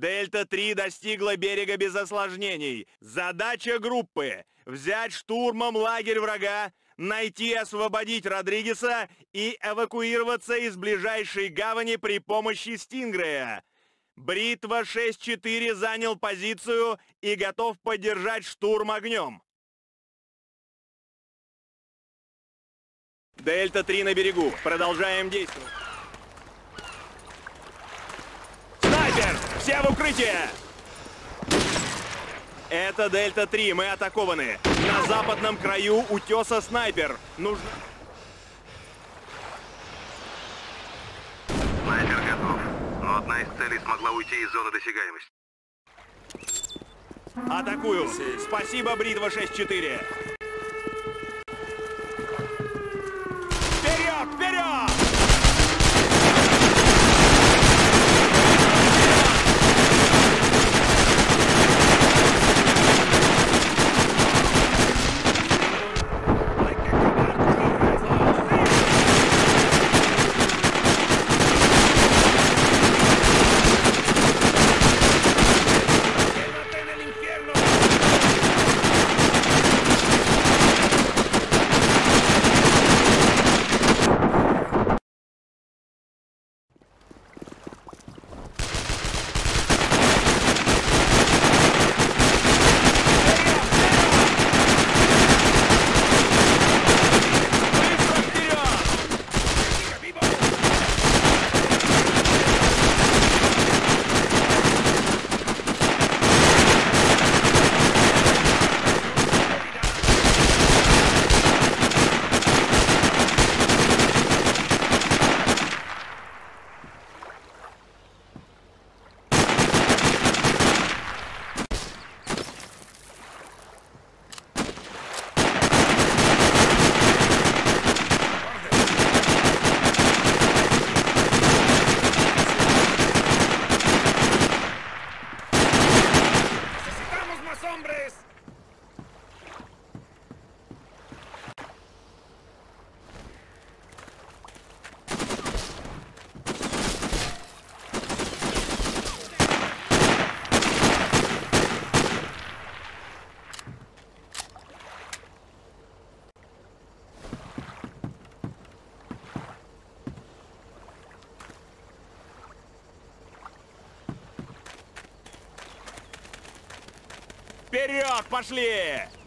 Дельта-3 достигла берега без осложнений. Задача группы — взять штурмом лагерь врага, найти и освободить Родригеса и эвакуироваться из ближайшей гавани при помощи Стингрея. Бритва 6-4 занял позицию и готов поддержать штурм огнем. Дельта-3 на берегу. Продолжаем действовать. Снайпер! Все в укрытие! Это Дельта-3, мы атакованы. На западном краю утеса снайпер. Нужно... Снайпер готов. Но одна из целей смогла уйти из зоны досягаемости. Атакую. Спасибо, Бритва 6-4. Вперед, пошли!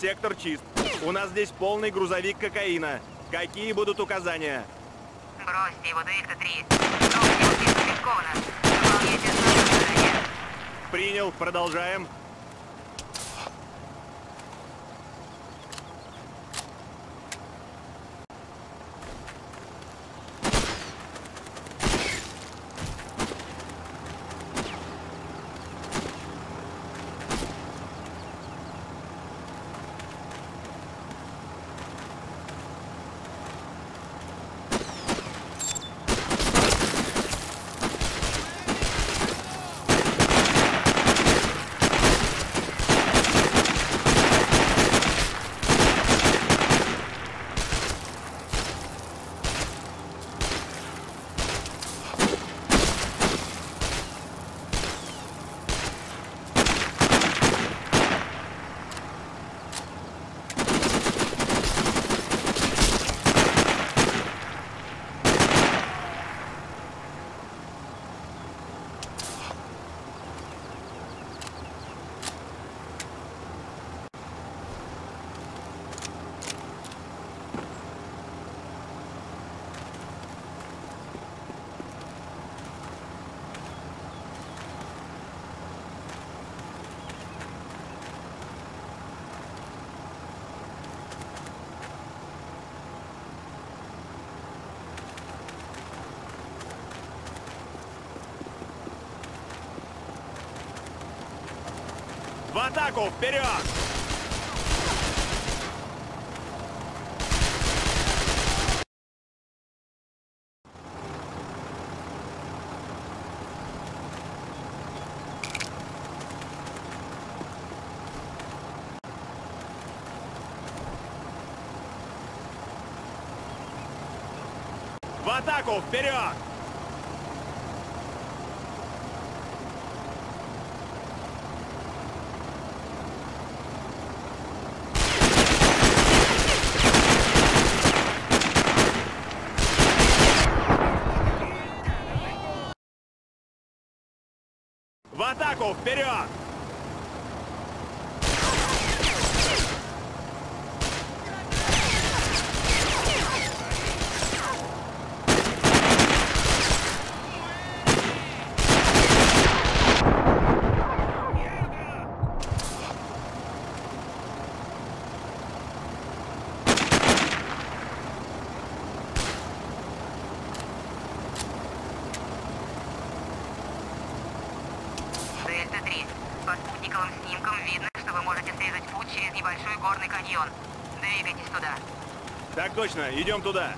Сектор чист. У нас здесь полный грузовик кокаина. Какие будут указания? Бросьте его Дельта-3. Трогать его слишком рискованно. Выполняйте. Принял, продолжаем. В атаку, вперед! В атаку, вперед! Атаку, вперед! Снимкам видно, что вы можете срезать путь через небольшой горный каньон. Двигайтесь туда. Так точно, идем туда.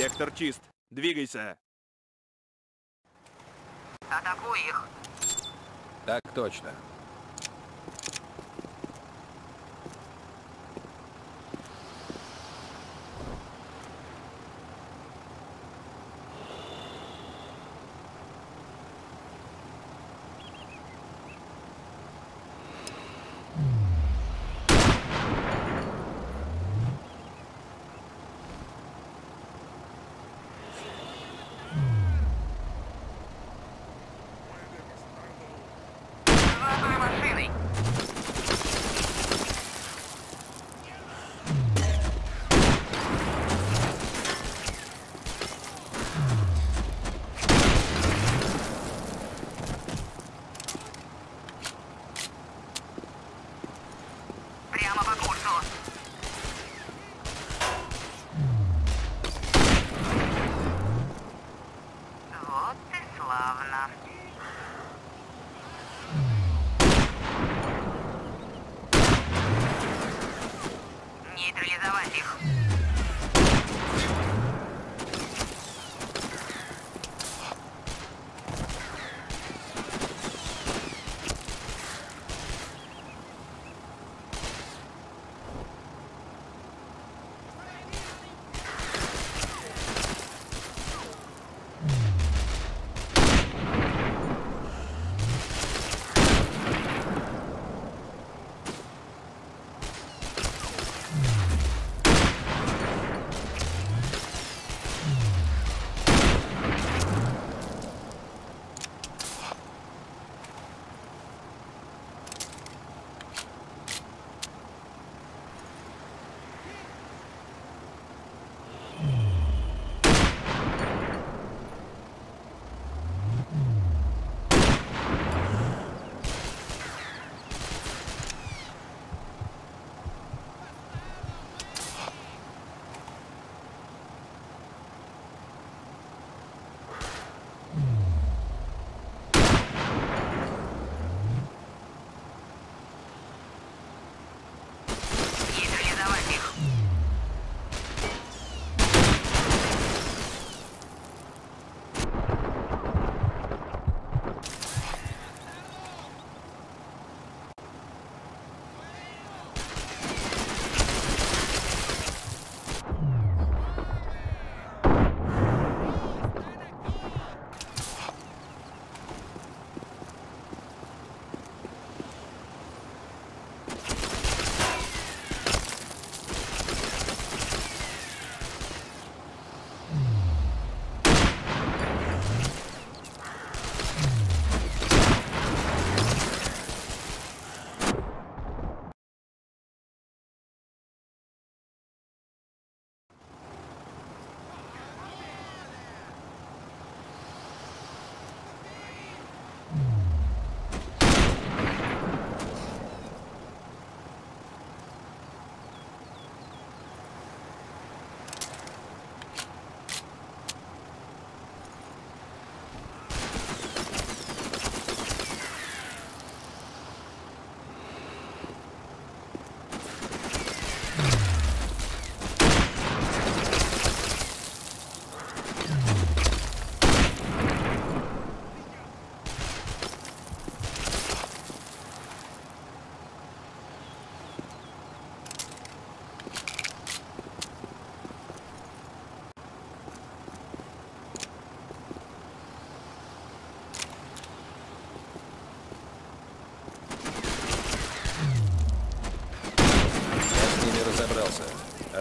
Сектор чист. Двигайся. Атакуй их. Так точно.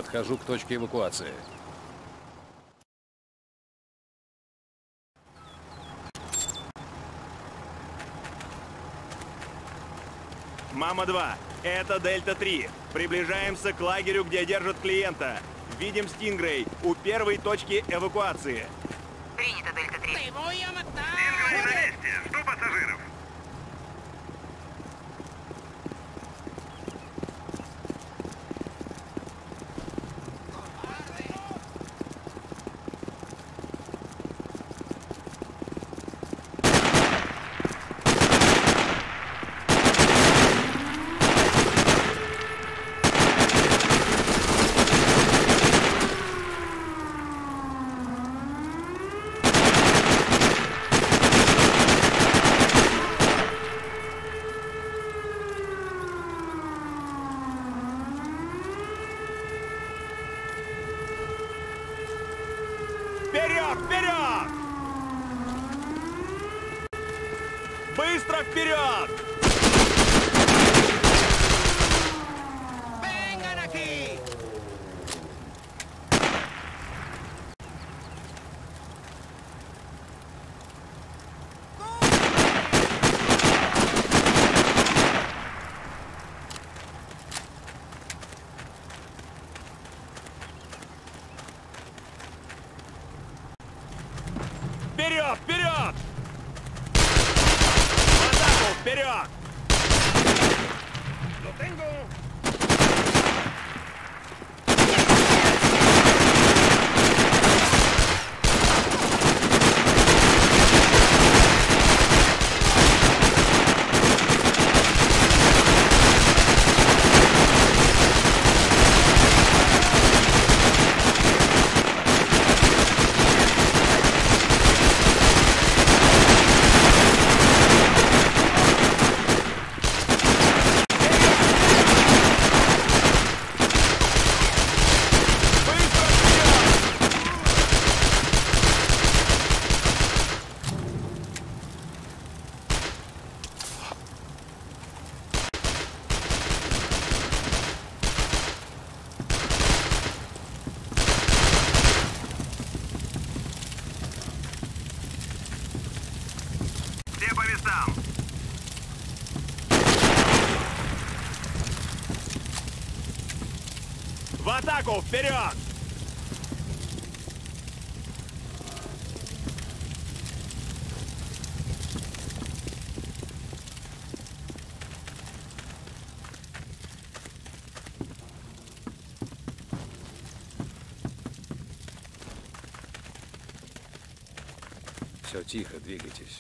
Отхожу к точке эвакуации. Мама-2, это Дельта-3. Приближаемся к лагерю, где держат клиента. Видим Стингрей у первой точки эвакуации. Принято, Дельта-3. Атаку, вперед! Все тихо, двигайтесь.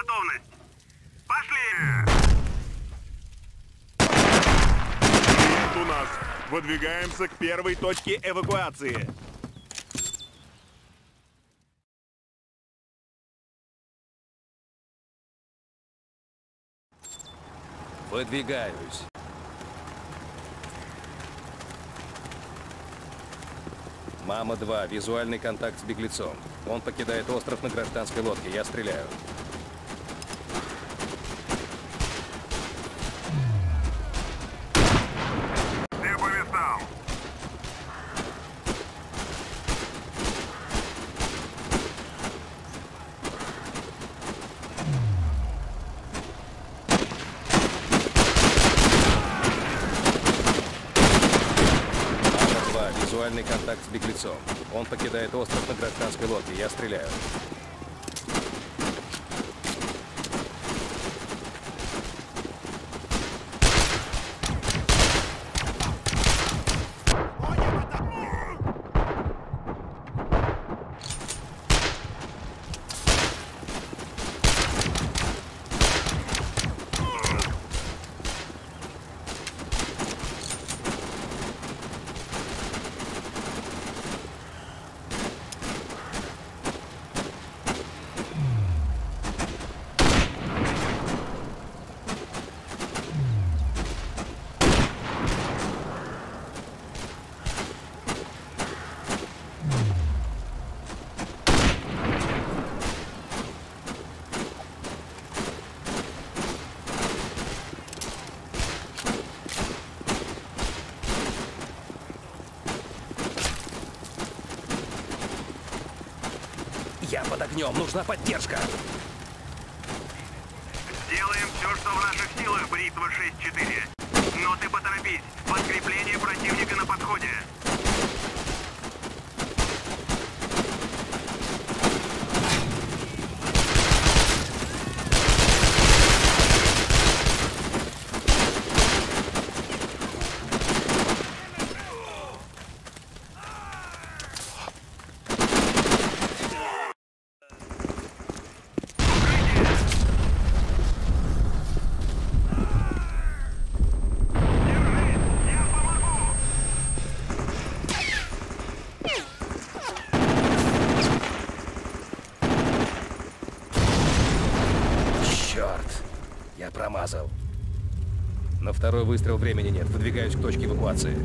Готовность. Пошли! У нас. Выдвигаемся к первой точке эвакуации. Выдвигаюсь. Мама-2, визуальный контакт с беглецом. Он покидает остров на гражданской лодке, я стреляю. Все по местам. Мама-2, визуальный беглецом. Он покидает остров на гражданской лодке, я стреляю. Я под огнем, нужна поддержка. Сделаем все, что в наших силах, Бритва 6-4. Но ты поторопись. Подкрепление противника на подходе. сказал. На второй выстрел времени нет. Выдвигаюсь к точке эвакуации.